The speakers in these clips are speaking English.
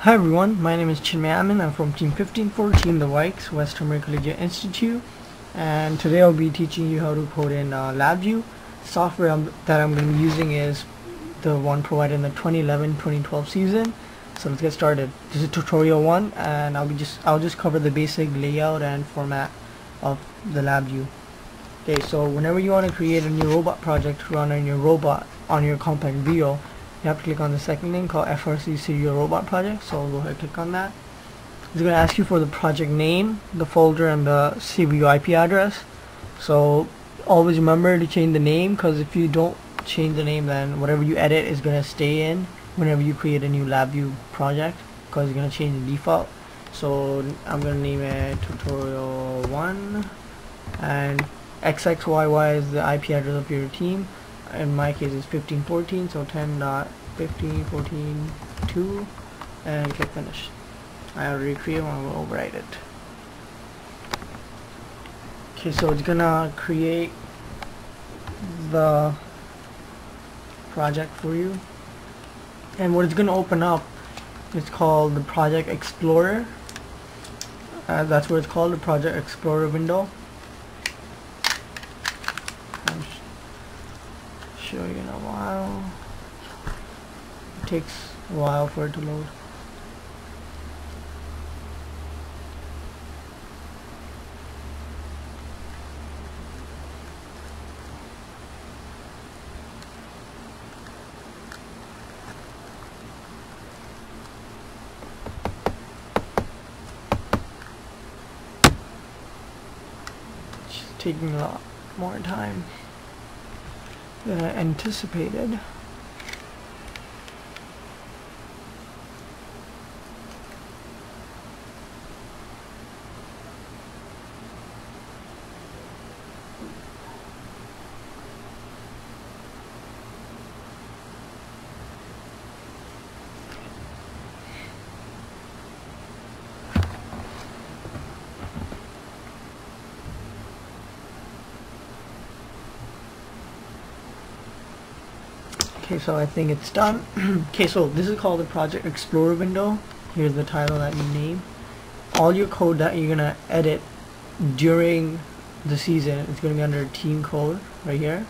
Hi everyone, my name is Chinmay Amin. I'm from Team 1514, the Vikes, Western Collegiate Institute, and today I'll be teaching you how to code in uh, LabVIEW. Software I'm, that I'm going to be using is the one provided in the 2011-2012 season. So let's get started. This is tutorial one, and I'll be just I'll just cover the basic layout and format of the LabVIEW. Okay, so whenever you want to create a new robot project to run on your robot on your compact RIO, you have to click on the second link called FRC cRIO Robot Project. So I'll go ahead and click on that. It's going to ask you for the project name, the folder, and the cRIO IP address. So always remember to change the name because if you don't change the name then whatever you edit is going to stay in whenever you create a new LabVIEW project because it's going to change the default. So I'm going to name it tutorial 1 and XXYY is the IP address of your team in my case it's 1514 so 10.15.14.2 and click finish. I already created one will overwrite it. Okay so it's gonna create the project for you. And what it's gonna open up is called the project explorer. Uh, that's what it's called the project explorer window show you in a while it takes a while for it to load it's taking a lot more time than I anticipated. Okay, so I think it's done. okay, so this is called the Project Explorer window. Here's the title that you name. All your code that you're gonna edit during the season is gonna be under team code right here.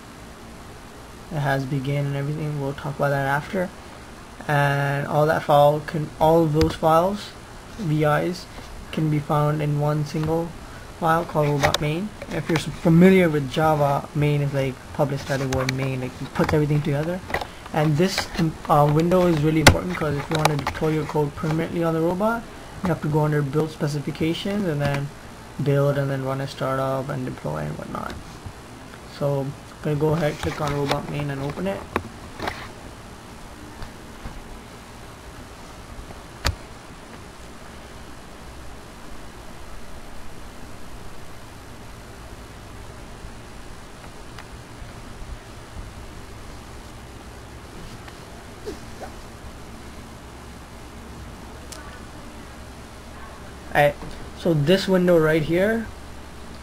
It has begin and everything. We'll talk about that after. And all that file can, all of those files, VIs, can be found in one single file called robot main. If you're familiar with Java, main is like public static void main, like it puts everything together. And this uh, window is really important because if you want to deploy your code permanently on the robot, you have to go under build specifications and then build and then run a startup and deploy and whatnot. So I'm gonna go ahead, click on robot main and open it. Alright, so this window right here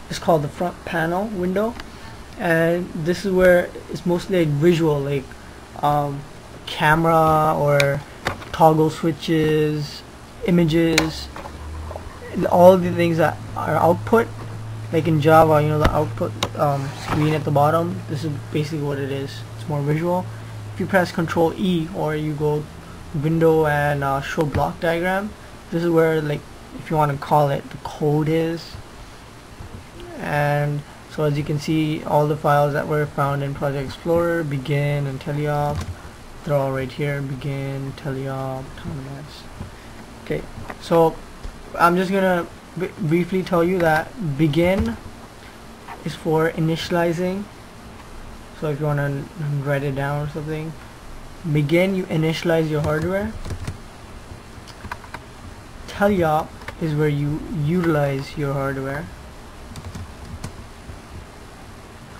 is called the front panel window. And this is where it's mostly like visual like um, camera or toggle switches images all the things that are output. Like in Java you know the output um, screen at the bottom this is basically what it is. It's more visual. If you press control E or you go window and uh, show block diagram this is where like if you want to call it the code is. And so as you can see all the files that were found in Project Explorer begin and teleop they're all right here begin teleop autonomous okay so I'm just gonna briefly tell you that begin is for initializing. So if you want to write it down or something begin you initialize your hardware. Teleop is where you utilize your hardware.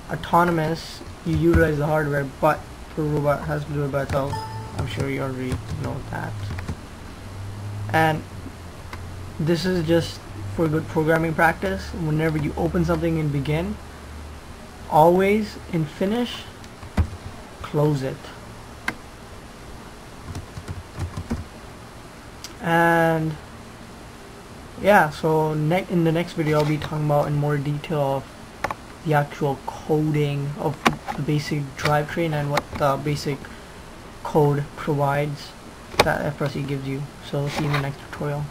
Autonomous, you utilize the hardware, but the robot has to do it by itself. I'm sure you already know that. And this is just for good programming practice. Whenever you open something in begin, always in finish, close it. and yeah so in the next video I'll be talking about in more detail of the actual coding of the basic drivetrain and what the basic code provides that FRC gives you. So see you in the next tutorial